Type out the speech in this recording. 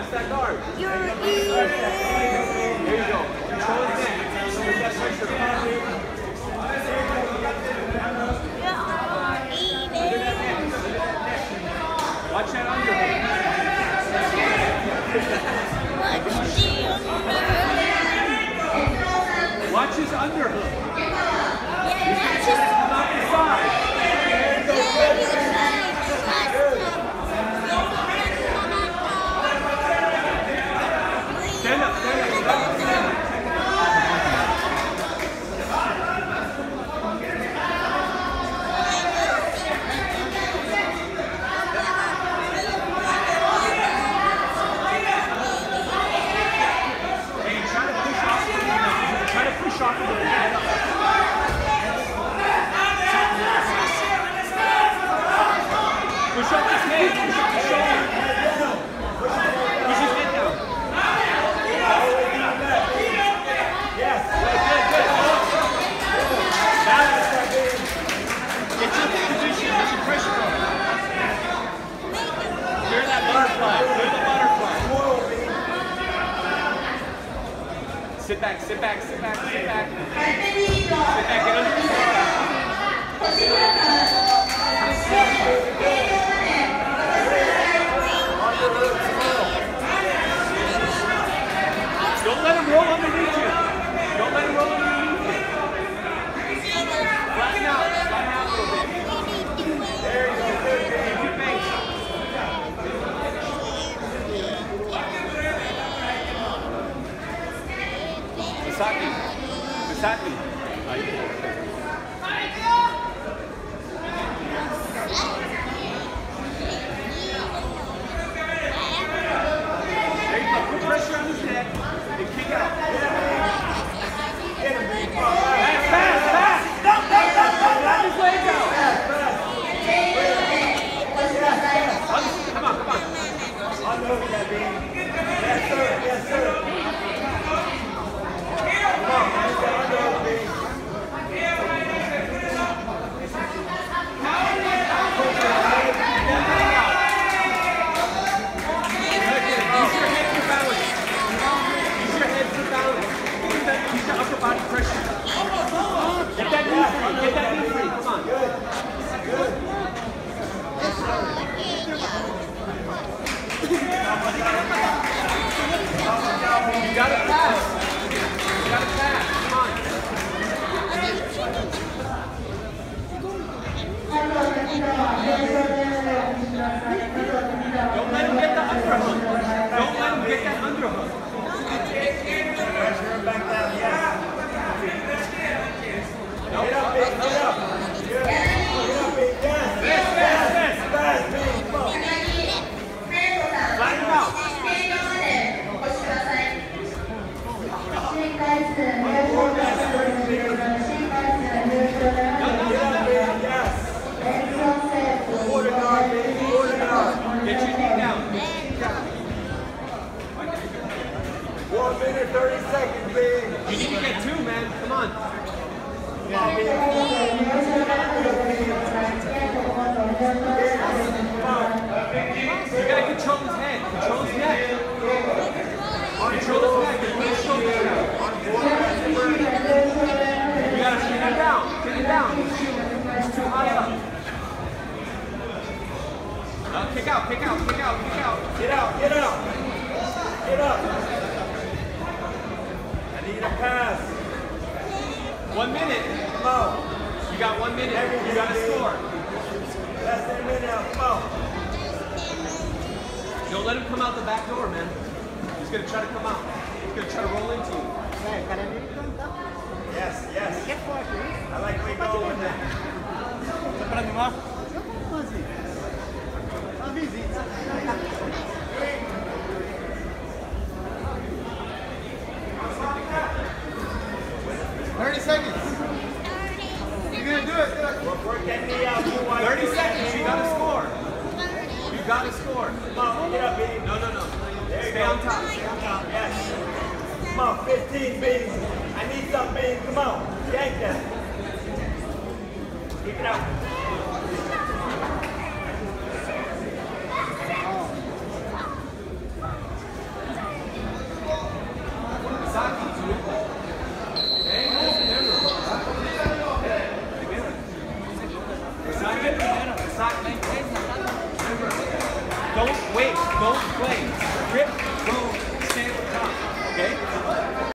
Pass that guard. You're in. Back, sit back, sit back, sit back. Sit back, Misaki. Misaki. There You need to get two, man. Come on. You gotta control his head. Control his neck. Control his neck. Control his shoulders out. Uh, kick out, kick out, kick out, kick out. Get out, get out. Get up. I need a pass. One minute. Come on. You got one minute. You gotta score. Less than a minute now. Come on. Don't let him come out the back door, man. He's gonna try to come out. He's gonna try to roll into you. Yes, yes. I like where you're going with that. Thirty seconds. You're gonna do it. Work, work that knee out. You want 30 seconds. You gotta score. You gotta score. Come on, get up, baby. No, no, no. There you Stay go. on top. Stay on top. Yes. Come on, 15 beans. I need some beans. Come on. Yank that. Kick it out.